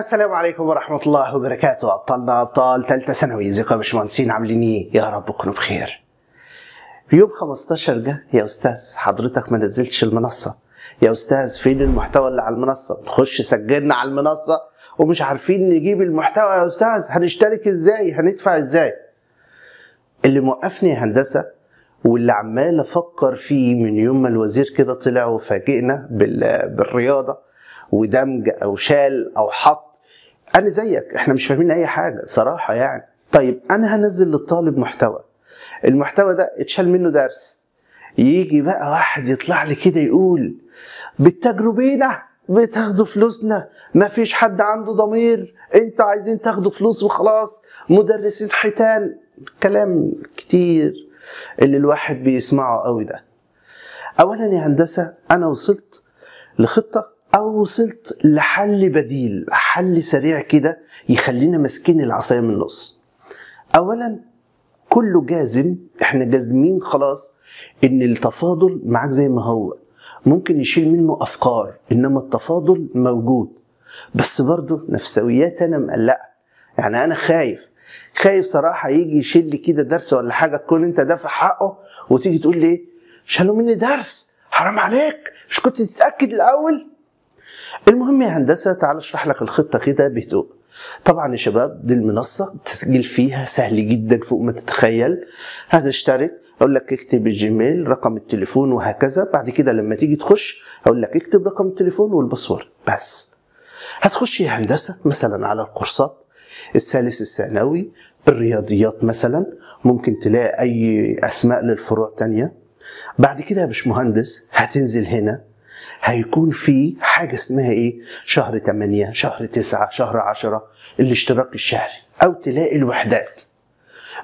السلام عليكم ورحمة الله وبركاته أبطالنا أبطال ثالثة ثانوي ازيكم يا باشمهندسين عاملين إيه؟ يا رب تكونوا بخير. يوم 15 جه يا أستاذ حضرتك ما نزلتش المنصة. يا أستاذ فين المحتوى اللي على المنصة؟ نخش سجلنا على المنصة ومش عارفين نجيب المحتوى يا أستاذ هنشترك إزاي؟ هندفع إزاي؟ اللي موقفني هندسة واللي عمال أفكر فيه من يوم ما الوزير كده طلع وفاجئنا بال- بالرياضة ودمج أو شال أو حط أنا زيك إحنا مش فاهمين أي حاجة صراحة يعني. طيب أنا هنزل للطالب محتوى. المحتوى ده اتشال منه درس. يجي بقى واحد يطلع لي كده يقول بالتجربينا بتاخدوا فلوسنا ما فيش حد عنده ضمير أنتوا عايزين تاخدوا فلوس وخلاص مدرسين حيتان. كلام كتير اللي الواحد بيسمعه قوي ده. اولا يا هندسة أنا وصلت لخطة أو وصلت لحل بديل. حل سريع كده يخلينا ماسكين العصاية من النص. اولا كله جازم إحنا جازمين خلاص إن التفاضل معاك زي ما هو. ممكن يشيل منه أفكار إنما التفاضل موجود. بس برضه نفسويات أنا مقلقة. يعني أنا خايف. خايف صراحة يجي يشيل لي كده درس ولا حاجة تكون أنت دافع حقه وتيجي تقول لي إيه؟ شالوا مني درس حرام عليك. مش كنت تتأكد الأول؟ المهم يا هندسة تعال اشرح لك الخطة كده بهدوء. طبعا يا شباب دي المنصة التسجيل فيها سهل جدا فوق ما تتخيل. هتشترك أقول لك اكتب الجيميل رقم التليفون وهكذا. بعد كده لما تيجي تخش أقول لك اكتب رقم التليفون والباسورد. بس. هتخش يا هندسة مثلا على الكورسات الثالث الثانوي الرياضيات مثلا. ممكن تلاقي أي أسماء للفروع تانية بعد كده يا باشمهندس هتنزل هنا. هيكون في حاجة اسمها إيه؟ شهر 8 شهر 9 شهر 10 الاشتراك الشهري أو تلاقي الوحدات.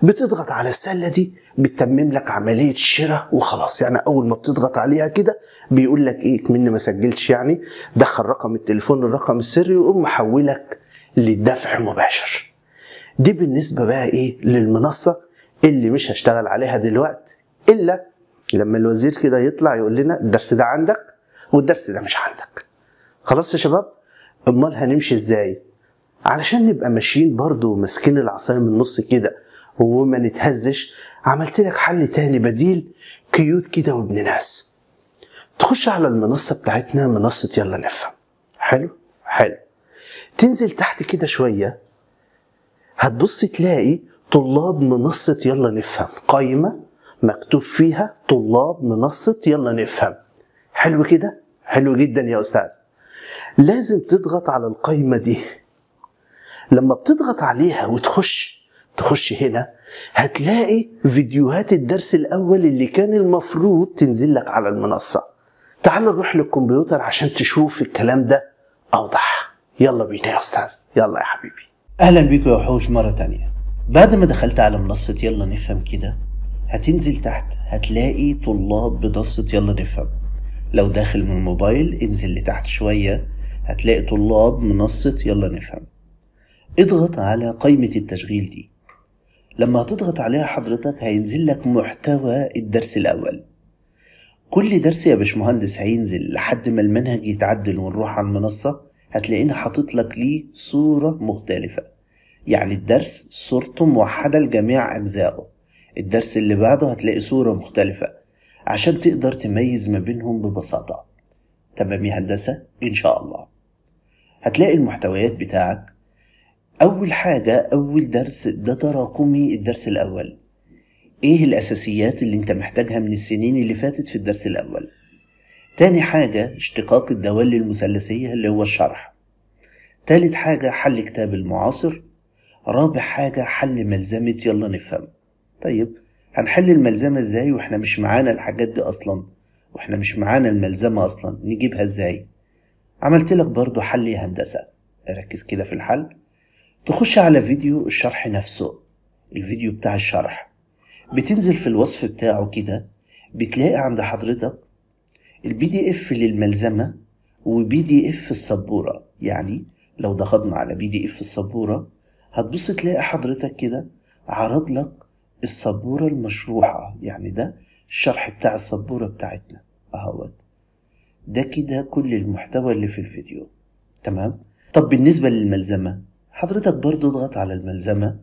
بتضغط على السلة دي بتتمم لك عملية الشراء وخلاص. يعني أول ما بتضغط عليها كده بيقول لك إيه؟ مني ما سجلتش يعني. دخل رقم التليفون الرقم السري ويقوم محولك للدفع مباشر. دي بالنسبة بقى إيه؟ للمنصة اللي مش هشتغل عليها دلوقتي إلا لما الوزير كده يطلع يقول لنا الدرس ده عندك؟ والدرس ده مش عندك. خلاص يا شباب امال هنمشي إزاي؟ علشان نبقى ماشيين برضو ماسكين العصاية من النص كده وما نتهزش عملت لك حل تاني بديل كيوت كده وابن ناس. تخش على المنصة بتاعتنا منصة يلا نفهم. حلو؟ حلو. تنزل تحت كده شوية هتبص تلاقي طلاب منصة يلا نفهم. قايمة مكتوب فيها طلاب منصة يلا نفهم. حلو كده؟ حلو جدا يا أستاذ. لازم تضغط على القايمة دي. لما بتضغط عليها وتخش تخش هنا هتلاقي فيديوهات الدرس الأول اللي كان المفروض تنزل لك على المنصة. تعال نروح للكمبيوتر عشان تشوف الكلام ده أوضح. يلا بينا يا أستاذ. يلا يا حبيبي. أهلا بيكم يا وحوش مرة تانية. بعد ما دخلت على منصة يلا نفهم كده هتنزل تحت هتلاقي طلاب بنصة يلا نفهم. لو داخل من الموبايل انزل لتحت شوية هتلاقي طلاب منصة يلا نفهم. اضغط على قائمة التشغيل دي. لما هتضغط عليها حضرتك هينزل لك محتوى الدرس الأول. كل درس يا باشمهندس هينزل لحد ما المنهج يتعدل ونروح على المنصة هتلاقينا حاطط لك ليه صورة مختلفة. يعني الدرس صورته موحدة لجميع أجزائه. الدرس اللي بعده هتلاقي صورة مختلفة. عشان تقدر تميز ما بينهم ببساطة. تمام يا هندسة؟ إن شاء الله. هتلاقي المحتويات بتاعك. أول حاجة أول درس ده تراكمي الدرس الأول. إيه الأساسيات اللي أنت محتاجها من السنين اللي فاتت في الدرس الأول؟ تاني حاجة اشتقاق الدوال المثلثية اللي هو الشرح. تالت حاجة حل كتاب المعاصر. رابع حاجة حل ملزمة يلا نفهم. طيب هنحل الملزمة إزاي وإحنا مش معانا الحاجات دي أصلا؟ وإحنا مش معانا الملزمة أصلا نجيبها إزاي؟ عملت لك برضو حل يا هندسة. ركز كده في الحل. تخش على فيديو الشرح نفسه. الفيديو بتاع الشرح. بتنزل في الوصف بتاعه كده. بتلاقي عند حضرتك ال PDF للملزمة و PDF السبورة. يعني لو ضغطنا على PDF السبورة هتبص تلاقي حضرتك كده عرض لك السبورة المشروحة يعني ده الشرح بتاع السبورة بتاعتنا أهوت. ده كده كل المحتوى اللي في الفيديو. تمام؟ طب بالنسبة للملزمة حضرتك برضو اضغط على الملزمة؟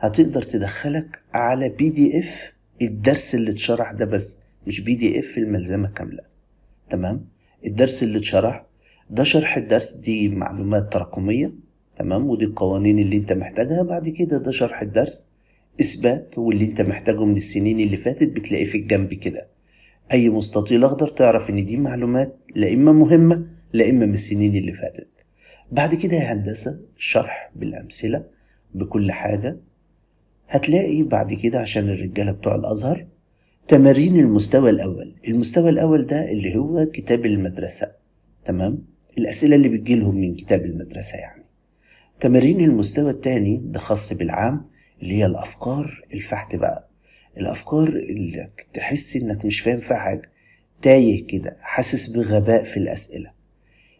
هتقدر تدخلك على PDF الدرس اللي اتشرح ده بس مش PDF الملزمة كاملة. تمام؟ الدرس اللي اتشرح ده شرح الدرس دي معلومات تراكمية تمام؟ ودي القوانين اللي انت محتاجها بعد كده ده شرح الدرس إثبات واللي انت محتاجه من السنين اللي فاتت بتلاقيه في الجنب كده. أي مستطيل اخضر تعرف إن دي معلومات لا إما مهمة لا إما من السنين اللي فاتت. بعد كده يا هندسة شرح بالأمثلة بكل حاجة. هتلاقي بعد كده عشان الرجالة بتوع الأزهر تمارين المستوى الأول. المستوى الأول ده اللي هو كتاب المدرسة. تمام؟ الأسئلة اللي بتجيلهم من كتاب المدرسة يعني. تمارين المستوى التاني ده خاص بالعام اللي هي الأفكار الفحت بقى. الأفكار اللي تحس إنك مش فاهم فيها حاجة تايه كده حاسس بغباء في الأسئلة.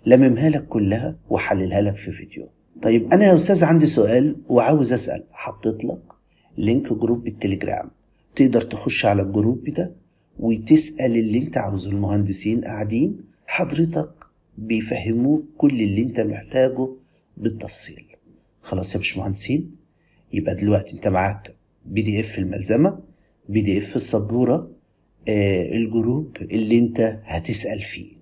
لممها لك كلها وحللها لك في فيديو. طيب أنا يا أستاذ عندي سؤال وعاوز أسأل. حطيت لك link group التليجرام تقدر تخش على ال group ده وتسأل اللي أنت عاوزه. المهندسين قاعدين حضرتك بيفهموك كل اللي أنت محتاجه بالتفصيل. خلاص يا باشمهندسين يبقى دلوقتي انت معاك بي دي اف الملزمة بي دي اف السبورة آه ال group اللي انت هتسأل فيه.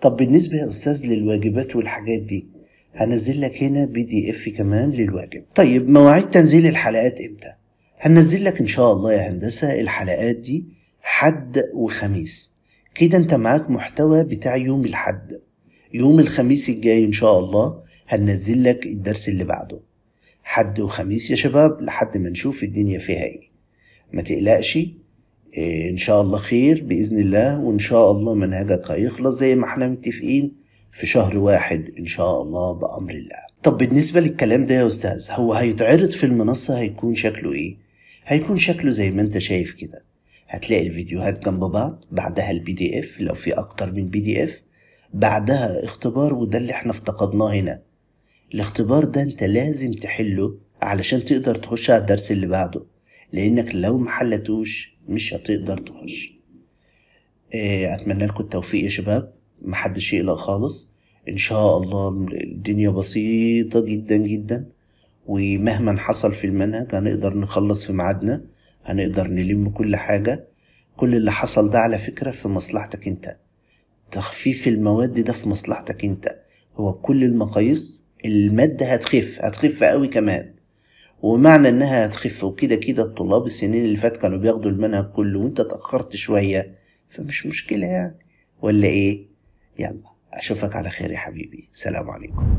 طب بالنسبة يا أستاذ للواجبات والحاجات دي هنزل لك هنا PDF كمان للواجب. طيب مواعيد تنزيل الحلقات إمتى؟ هنزل لك إن شاء الله يا هندسة الحلقات دي حد وخميس. كده انت معاك محتوى بتاع يوم الحد. يوم الخميس الجاي إن شاء الله هننزل لك الدرس اللي بعده. حد وخميس يا شباب لحد ما نشوف الدنيا فيها إيه. ما تقلقش إيه إن شاء الله خير بإذن الله وإن شاء الله منهجك هيخلص زي ما إحنا متفقين في شهر واحد إن شاء الله بأمر الله. طب بالنسبة للكلام ده يا أستاذ هو هيتعرض في المنصة هيكون شكله إيه؟ هيكون شكله زي ما أنت شايف كده. هتلاقي الفيديوهات جنب بعض بعدها ال PDF لو في أكتر من PDF بعدها اختبار وده اللي إحنا افتقدناه هنا. الاختبار ده انت لازم تحله علشان تقدر تخش على الدرس اللي بعده لأنك لو محلتوش مش هتقدر تخش. آه أتمنى لكم التوفيق يا شباب محدش يقلق خالص. إن شاء الله الدنيا بسيطة جدا جدا ومهما حصل في المنهج هنقدر نخلص في ميعادنا هنقدر نلم كل حاجة. كل اللي حصل ده على فكرة في مصلحتك أنت. تخفيف المواد ده في مصلحتك أنت. هو بكل المقاييس المادة هتخف هتخف قوي كمان. ومعنى إنها هتخف وكده كده الطلاب السنين اللي فات كانوا بياخدوا المنهج كله وأنت اتأخرت شوية فمش مشكلة يعني. ولا إيه؟ يلا أشوفك على خير يا حبيبي. سلام عليكم.